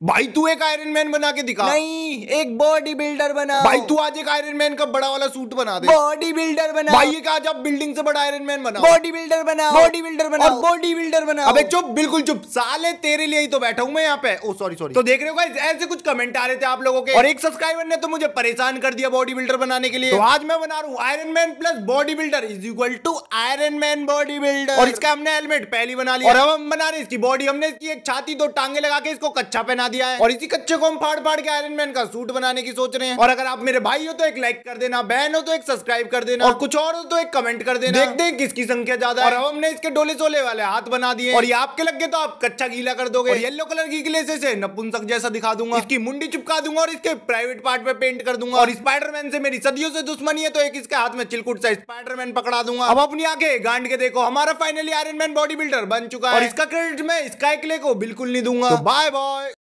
भाई तू एक आयरन मैन बना के दिखा। नहीं एक बॉडी बिल्डर बना भाई तू आज एक आयरन मैन का बड़ा वाला सूट बना दे। बॉडी बिल्डर बना भाई ये आज आप बिल्डिंग से बड़ा आयरन मैन बना बॉडी बिल्डर बना बॉडी बिल्डर बना बॉडी बिल्डर बना अबे चुप बिल्कुल चुप। साले तेरे लिए ही तो बैठा हूँ मैं यहाँ पे। ओ सॉरी सॉरी तो देख रहे हो guys, ऐसे कुछ कमेंट आ रहे थे आप लोगों के। और एक सब्सक्राइबर ने तो मुझे परेशान कर दिया बॉडी बिल्डर बनाने के लिए। तो आज मैं बना रहा हूँ Iron Man plus bodybuilder is equal to Iron Man bodybuilder और इसका हमने हेलमेट पहली बना लिया और हम बना रहे इसकी बॉडी हमने इसकी एक छाती दो टांगे लगा के इसको कच्चा पहना दिया है। और इसी कच्चे को हम फाड़ फाड़ के आयरन मैन का सूट बनाने की सोच रहे हैं। और अगर आप मेरे भाई हो तो एक लाइक कर देना बहन हो तो एक सब्सक्राइब कर देना। और कुछ और हो तो एक कमेंट कर देना। देखते हैं किसकी संख्या ज़्यादा है। और अब हमने इसके डोले सोले वाले हाथ बना दिए। और ये आपके लग गए तो आप कच्चा गीला कर दोगे। येलो कलर की ग्लेसे से नपुंसक जैसा दिखा दूँगा। इसकी मुंडी चिपका दूँगा और इसके प्राइवेट पार्ट पे पेंट कर दूँगा। और स्पाइडरमैन से मेरी सदियों से दुश्मनी है तो एक इसके हाथ में चिलकुट सा स्पाइडरमैन पकड़ा दूँगा। अब अपनी आँखें गांड के देखो। हमारा finally Iron Man body builder बन चुका है। और इसका क्रेडिट मैं स्काई क्ले को बिल्कुल नहीं दूँगा। Bye bye